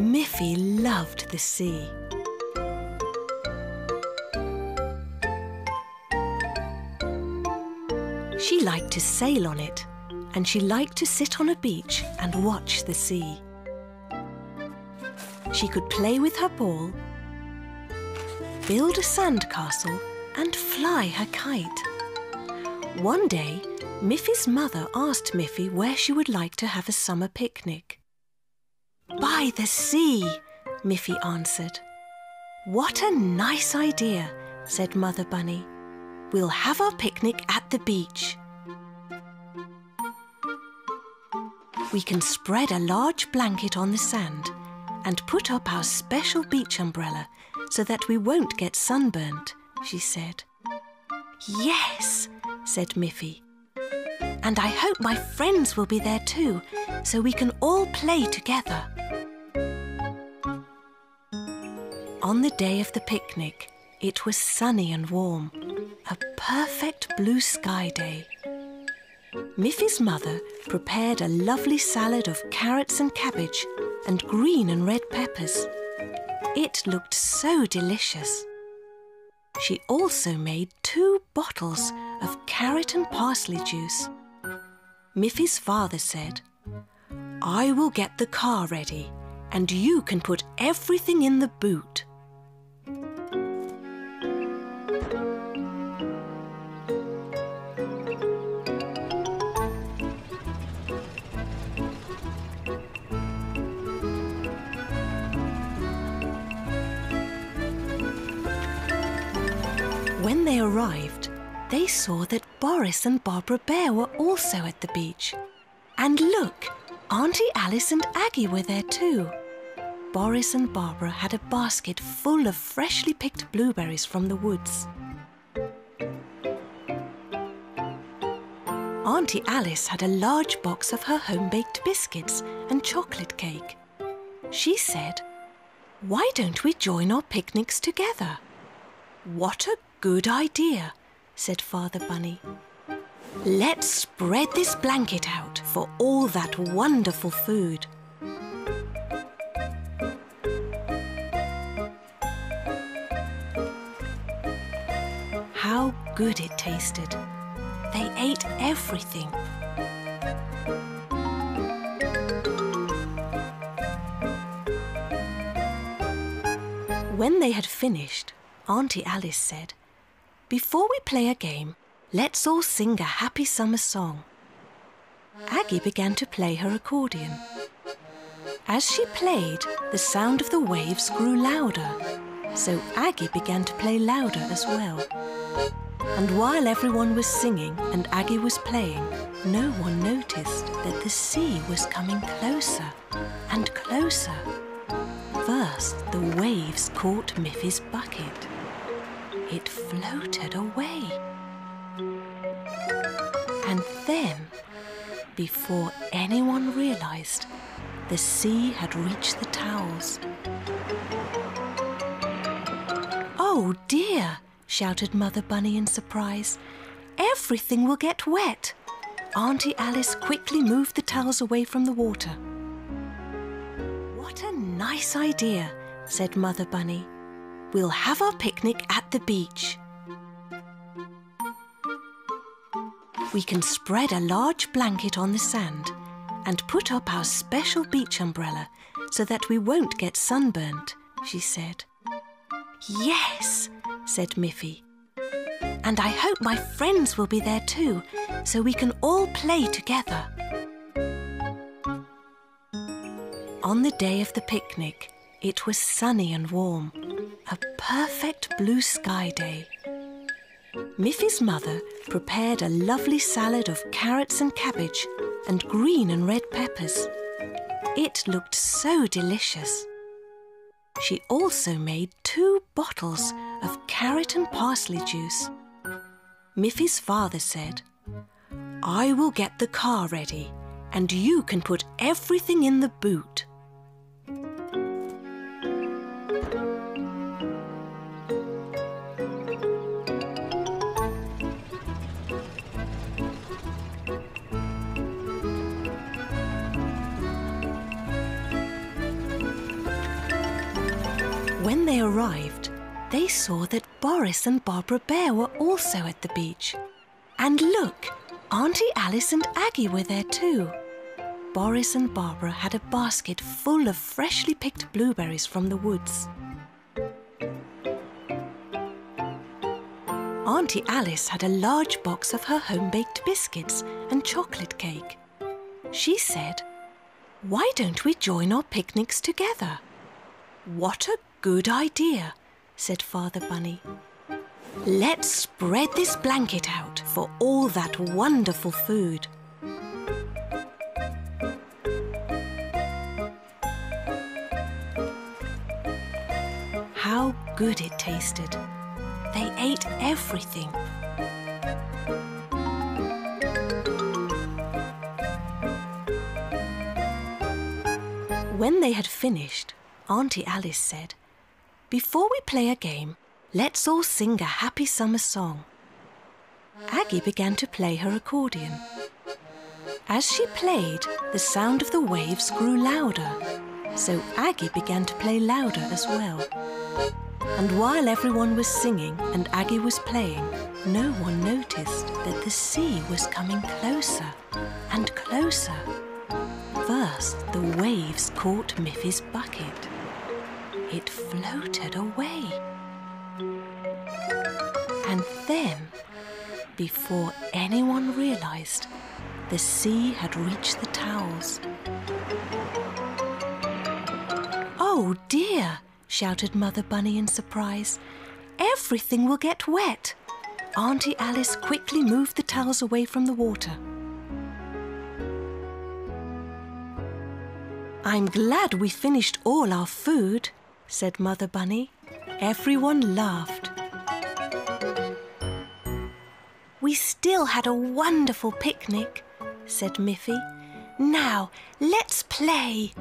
Miffy loved the sea. She liked to sail on it, and she liked to sit on a beach and watch the sea. She could play with her ball, build a sandcastle, and fly her kite. One day, Miffy's mother asked Miffy where she would like to have a summer picnic. By the sea, Miffy answered. What a nice idea, said Mother Bunny. We'll have our picnic at the beach. We can spread a large blanket on the sand and put up our special beach umbrella so that we won't get sunburnt, she said. Yes, said Miffy. And I hope my friends will be there too, so we can all play together. On the day of the picnic, it was sunny and warm, a perfect blue sky day. Miffy's mother prepared a lovely salad of carrots and cabbage and green and red peppers. It looked so delicious. She also made two bottles of carrot and parsley juice. Miffy's father said, I will get the car ready and you can put everything in the boot. When they arrived, they saw that Boris and Barbara Bear were also at the beach. And look, Auntie Alice and Aggie were there too. Boris and Barbara had a basket full of freshly picked blueberries from the woods. Auntie Alice had a large box of her home-baked biscuits and chocolate cake. She said, Why don't we join our picnics together? What a good idea, said Father Bunny. Let's spread this blanket out for all that wonderful food. How good it tasted. They ate everything. When they had finished, Auntie Alice said, Before we play a game, let's all sing a happy summer song. Aggie began to play her accordion. As she played, the sound of the waves grew louder, so Aggie began to play louder as well. And while everyone was singing and Aggie was playing, no one noticed that the sea was coming closer and closer. First, the waves caught Miffy's bucket. It floated away. And then, before anyone realized, the sea had reached the towels. Oh dear, shouted Mother Bunny in surprise. Everything will get wet. Auntie Alice quickly moved the towels away from the water. What a nice idea, said Mother Bunny. We'll have our picnic at the beach. We can spread a large blanket on the sand and put up our special beach umbrella so that we won't get sunburnt, she said. Yes, said Miffy. And I hope my friends will be there too, so we can all play together. On the day of the picnic, it was sunny and warm, a perfect blue sky day. Miffy's mother prepared a lovely salad of carrots and cabbage and green and red peppers. It looked so delicious. She also made two bottles of carrot and parsley juice. Miffy's father said, I will get the car ready and you can put everything in the boot. When they arrived, they saw that Boris and Barbara Bear were also at the beach. And look, Auntie Alice and Aggie were there too. Boris and Barbara had a basket full of freshly picked blueberries from the woods. Auntie Alice had a large box of her home-baked biscuits and chocolate cake. She said, Why don't we join our picnics together? What a good idea, said Father Bunny. Let's spread this blanket out for all that wonderful food. How good it tasted. They ate everything. When they had finished, Auntie Alice said, Before we play a game, let's all sing a happy summer song. Aggie began to play her accordion. As she played, the sound of the waves grew louder, so Aggie began to play louder as well. And while everyone was singing and Aggie was playing, no one noticed that the sea was coming closer and closer. First, the waves caught Miffy's bucket. It floated away. And then, before anyone realized, the sea had reached the towels. Oh dear, shouted Mother Bunny in surprise. Everything will get wet. Auntie Alice quickly moved the towels away from the water. I'm glad we finished all our food, said Mother Bunny. Everyone laughed. We still had a wonderful picnic, said Miffy. Now let's play.